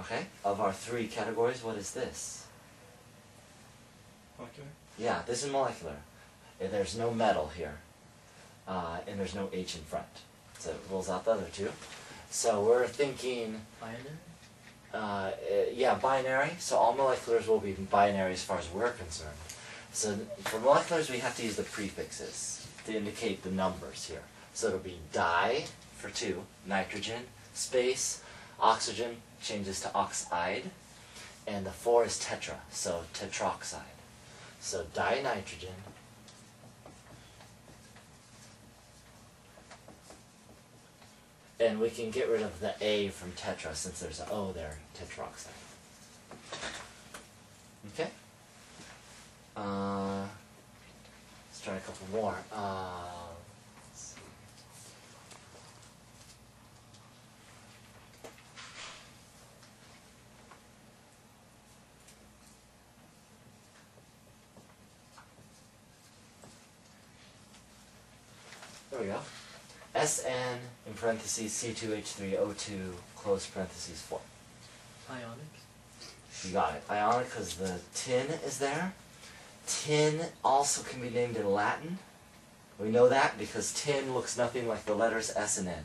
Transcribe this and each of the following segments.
Okay? Of our three categories, what is this? Molecular. Yeah, this is molecular. There's no metal here. Uh, and there's no H in front. So it rules out the other two. So we're thinking, Binary? uh, uh, yeah, binary. So all moleculars will be binary as far as we're concerned. So for moleculars, we have to use the prefixes to indicate the numbers here. So it'll be di for two, nitrogen, space, oxygen changes to oxide, and the four is tetra, so tetroxide. So dinitrogen. And we can get rid of the A from tetra since there's an O there, tetroxide. Okay? Uh, let's try a couple more. Uh, There we go. SN in parentheses C2H3O2 close parentheses 4. Ionic? You got it. Ionic because the tin is there. Tin also can be named in Latin. We know that because tin looks nothing like the letters S and N.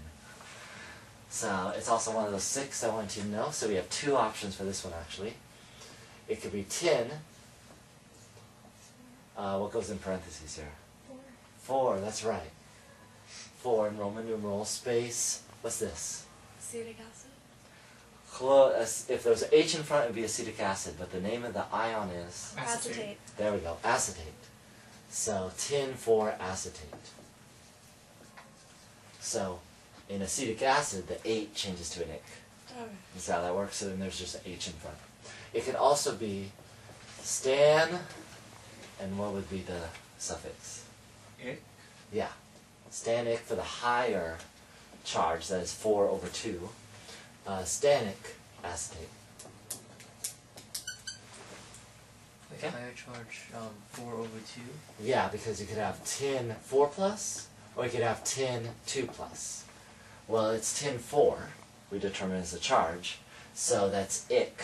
So it's also one of those six I want you to know. So we have two options for this one actually. It could be tin. Uh, what goes in parentheses here? Four, that's right. Four in Roman numeral space. What's this? Acetic acid. Clo- if there was an H in front, it would be acetic acid, but the name of the ion is. Acetate. There we go, acetate. So tin for acetate. So in acetic acid, the ate changes to an ic. Okay. That's how that works. So then there's just an H in front. It can also be stan, and what would be the suffix? Ick. Yeah, stannic for the higher charge, that is 4 over 2. Uh, stannic acetate. Okay. higher charge, um, 4 over 2. Yeah, because you could have tin 4 plus, or you could have tin 2 plus. Well, it's tin 4, we determine as a charge, so that's ic.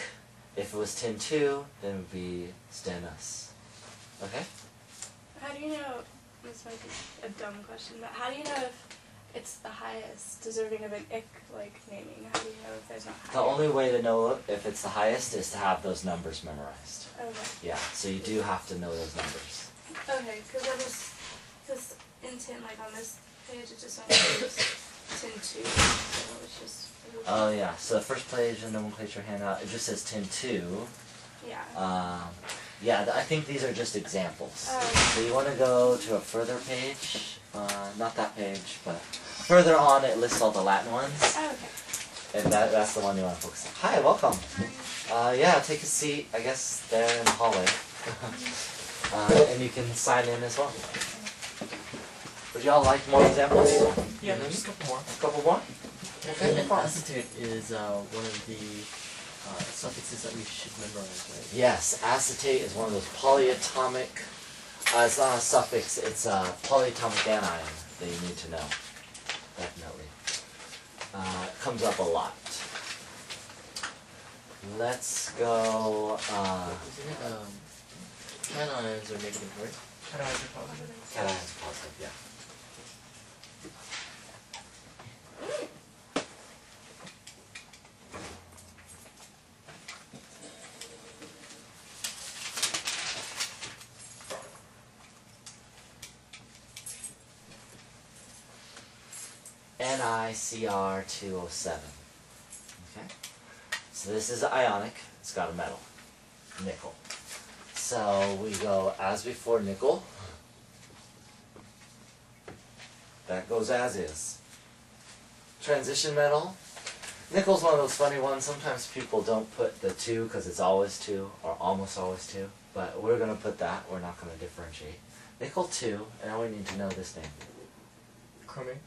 If it was tin 2, then it would be stannous. Okay? How do you know? This might be a dumb question, but how do you know if it's the highest deserving of an ick like naming? How do you know if there's not The only way to know if it's the highest is to have those numbers memorized. Okay. Yeah, so you do have to know those numbers. Okay, because I just because in tin like on this page it just only shows tin two, so it's just. Oh yeah, so the first page in the nomenclature handout, it just says tin 2. Yeah. Um, yeah, I think these are just examples. Oh. So you want to go to a further page, uh, not that page, but further on it lists all the Latin ones, Oh, okay. and that, that's the one you want to focus on. Hi, welcome. Uh, yeah, take a seat, I guess, there in the hallway. uh, and you can sign in as well. Would y'all like more examples? Yeah, Mhm. just a couple more. A couple more? Okay, no And acetate is uh, one of the uh, suffixes that we should memorize, right? Yes, acetate is one of those polyatomic. Uh, it's not a suffix; it's a polyatomic anion that you need to know. Definitely, uh, it comes up a lot. Let's go. Uh, Isn't it, um, cations are negative, right? Cations are positive. cations positive, yeah. NiCr two oh seven. Okay. So this is ionic. It's got a metal, nickel. So we go as before nickel. That goes as is. Transition metal. Nickel's one of those funny ones. Sometimes people don't put the two because it's always two or almost always two. But we're going to put that. We're not going to differentiate. Nickel 2, and now we need to know this name. Chromate.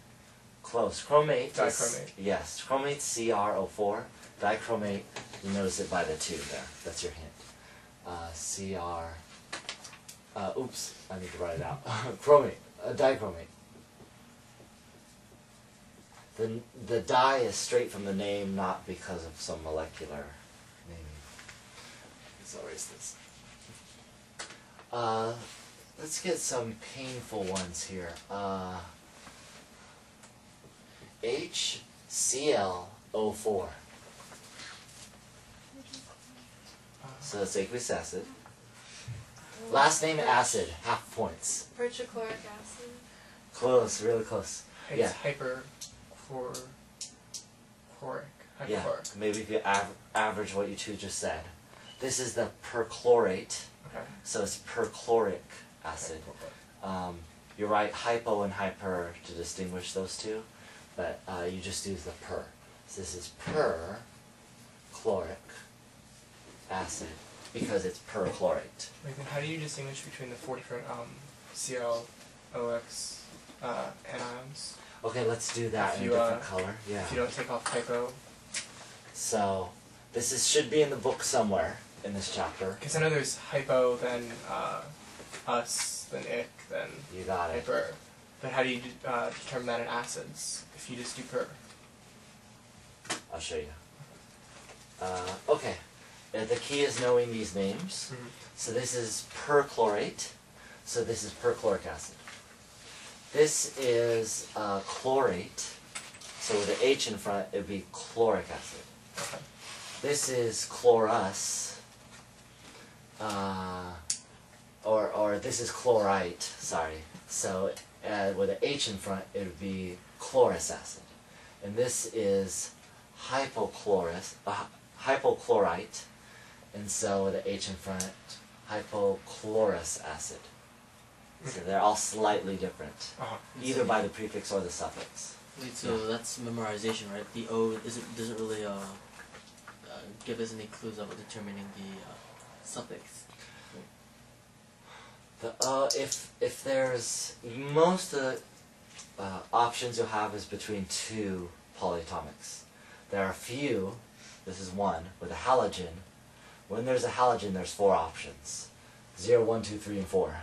Close. Chromate. is- Dichromate. Yes. Chromate CR04. Dichromate, you notice it by the 2 there. That's your hint. Uh, CR. Uh, oops, I need to write it out. chromate. Uh, dichromate. The, the di is straight from the name, not because of some molecular So I'll erase this. Uh, let's get some painful ones here. Uh, HClO4. Uh, So that's aqueous acid. Last name acid, half points. Perchloric acid. Close, really close. it's yeah. hyper chlor chloric. Yeah, maybe if you av- average what you two just said. This is the perchlorate, Okay. so it's perchloric acid. Um, you write hypo and hyper to distinguish those two, but uh, you just use the per. So this is perchloric acid because it's perchlorate. Wait, then how do you distinguish between the four different um, Cl, OX, uh, anions? Okay, let's do that If in a you, uh, different color. Yeah. If you don't take off hypo, So this is should be in the book somewhere in this chapter. because I know there's hypo, then uh, us, then ic, then You got it. But how do you uh, determine that in acids if you just do per? I'll show you. Uh, okay. Uh, the key is knowing these names. Mhm. So this is perchlorate. So this is perchloric acid. This is uh, chlorate. So with the H in front, it would be chloric acid. Okay. This is chlorous. Uh, or, or this is chlorite, sorry. So uh, with an H in front, it would be chlorous acid. And this is hypochlorous, uh, hypochlorite. And so with an H in front, hypochlorous acid. So they're all slightly different, Uh-huh. either by the prefix or the suffix. Wait, so that's memorization, right? The O isn't doesn't really uh, uh give us any clues about determining the uh, suffix. The uh, if if there's most of the uh, options you'll have is between two polyatomics. There are few. This is one with a halogen. When there's a halogen, there's four options: zero, one, two, three, and four.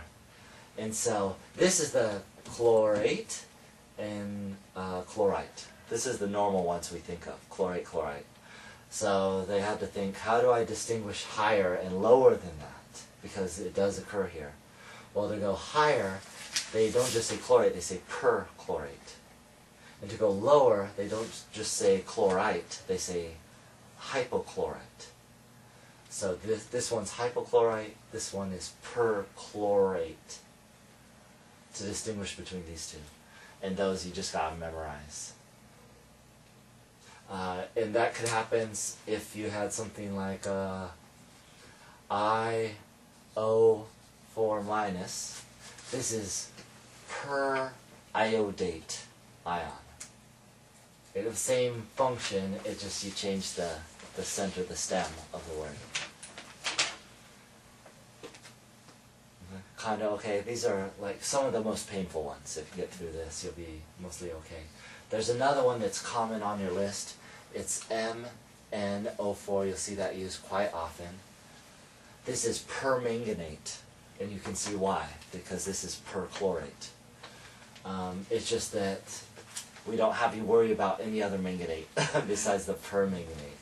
And so this is the chlorate and uh, chlorite. This is the normal ones we think of: chlorate, chlorite. So they had to think, how do I distinguish higher and lower than that? Because it does occur here. Well, to go higher, they don't just say chlorate, they say perchlorate. And to go lower, they don't just say chlorite, they say hypochlorite. So this, this one's hypochlorite, this one is perchlorate. To distinguish between these two. And those you just gotta memorize. Uh, and that could happen if you had something like uh, I O 4 minus. This is per iodate ion. It's the same function, it just you change the, the center, the stem of the word. Kinda okay, these are like some of the most painful ones. If you get through this, you'll be mostly okay. There's another one that's common on your list. It's MnO4. You'll see that used quite often. This is permanganate, and you can see why, because this is perchlorate. Um, it's just that we don't have you worry about any other manganate besides the permanganate.